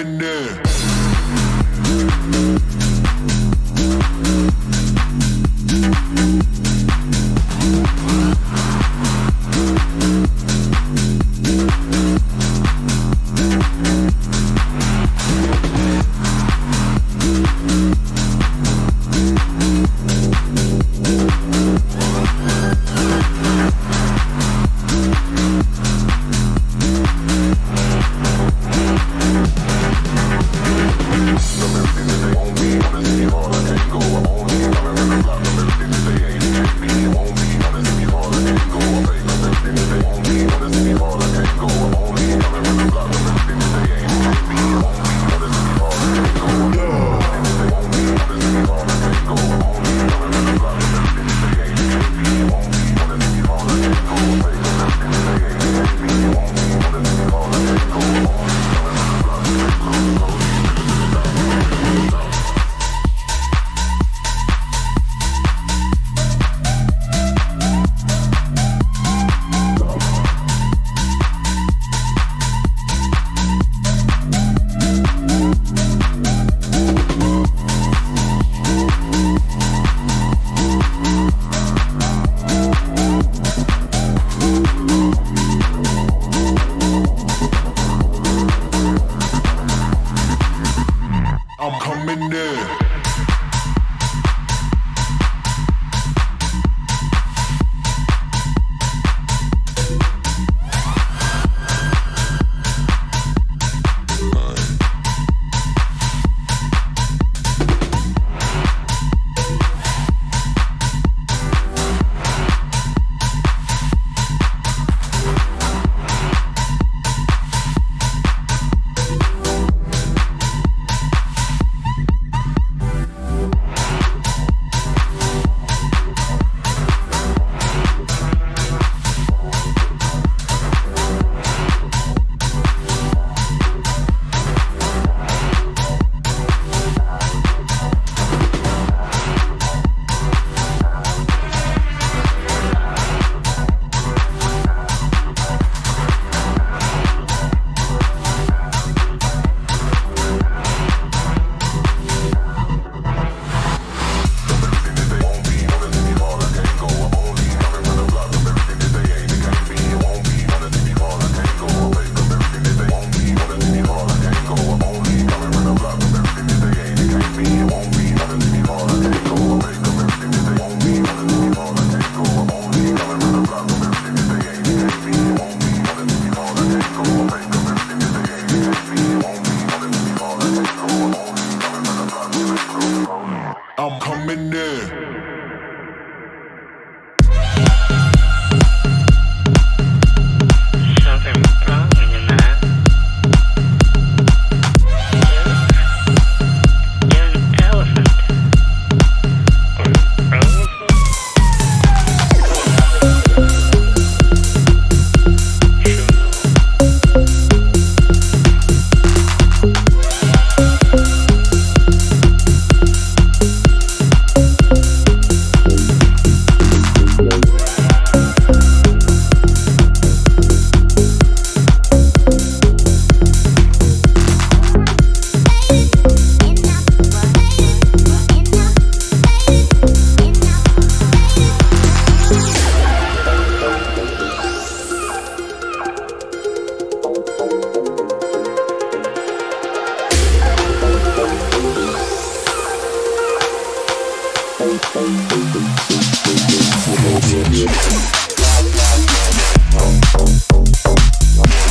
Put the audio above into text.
Eminem. And in. Thank you.